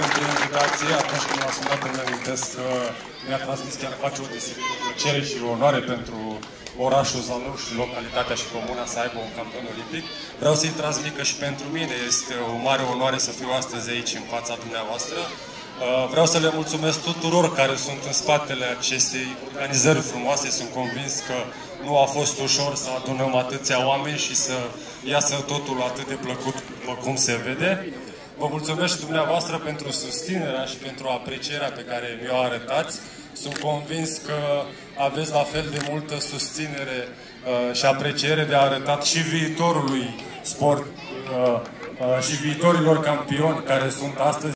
pentru invitație. Atunci când m-a sunat îmi amintesc că mi-a transmis chiar face o plăcere și o onoare pentru orașul Zalău și localitatea și comuna să aibă un campion olimpic. Vreau să-i transmit că și pentru mine este o mare onoare să fiu astăzi aici în fața dumneavoastră. Uh, vreau să le mulțumesc tuturor care sunt în spatele acestei organizări frumoase. Sunt convins că nu a fost ușor să adunăm atâția oameni și să iasă totul atât de plăcut cum se vede. Vă mulțumesc și dumneavoastră pentru susținerea și pentru aprecierea pe care mi-o arătați. Sunt convins că aveți la fel de multă susținere uh, și apreciere de arătat și viitorului sport uh, uh, și viitorilor campioni care sunt astăzi